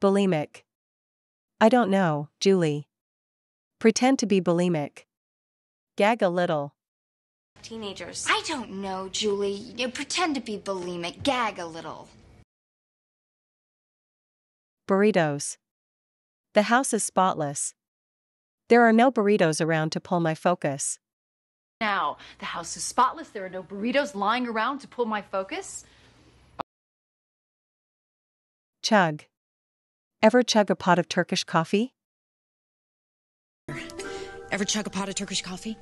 Bulimic. I don't know, Julie. Pretend to be bulimic. Gag a little. Teenagers. I don't know, Julie. You pretend to be bulimic. Gag a little. Burritos. The house is spotless. There are no burritos around to pull my focus. Now, the house is spotless. There are no burritos lying around to pull my focus. Chug. Ever chug a pot of Turkish coffee? Ever chug a pot of Turkish coffee?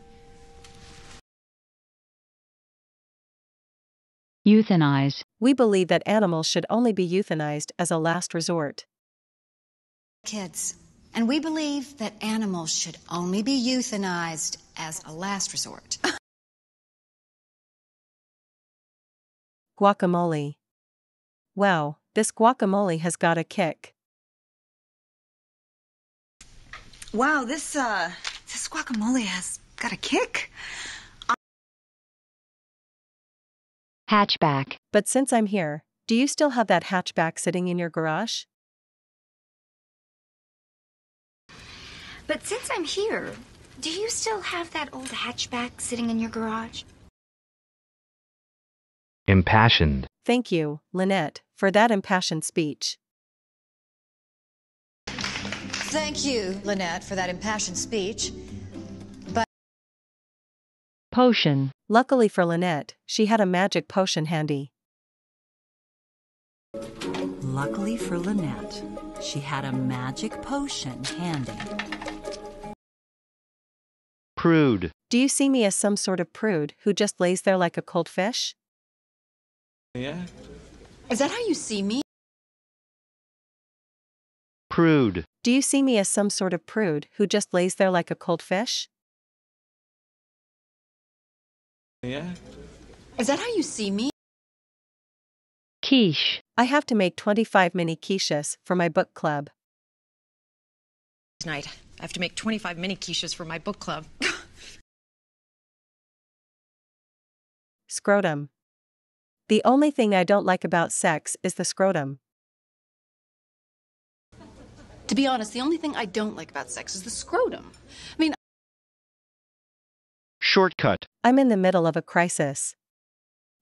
Euthanize. We believe that animals should only be euthanized as a last resort. Kids. And we believe that animals should only be euthanized as a last resort. Guacamole. Wow, this guacamole has got a kick. Wow, this uh this guacamole has got a kick. Hatchback. But since I'm here, do you still have that hatchback sitting in your garage? But since I'm here, do you still have that old hatchback sitting in your garage? Impassioned. Thank you, Lynette, for that impassioned speech. Thank you, Lynette, for that impassioned speech. Potion. Luckily for Lynette, she had a magic potion handy. Luckily for Lynette, she had a magic potion handy. Prude. Do you see me as some sort of prude who just lays there like a cold fish? Yeah. Is that how you see me? Prude. Do you see me as some sort of prude who just lays there like a cold fish? Yeah. Is that how you see me? Quiche. I have to make 25 mini quiches for my book club. Tonight, I have to make 25 mini quiches for my book club. Scrotum. The only thing I don't like about sex is the scrotum. To be honest, the only thing I don't like about sex is the scrotum. I mean, Shortcut. I'm in the middle of a crisis.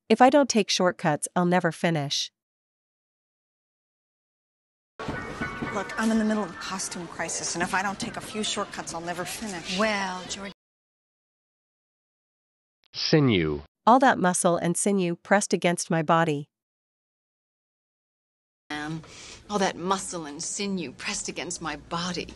If I don't take shortcuts, I'll never finish. Look, I'm in the middle of a costume crisis, and if I don't take a few shortcuts, I'll never finish. Well, George. Sinew. All that muscle and sinew pressed against my body. All that muscle and sinew pressed against my body.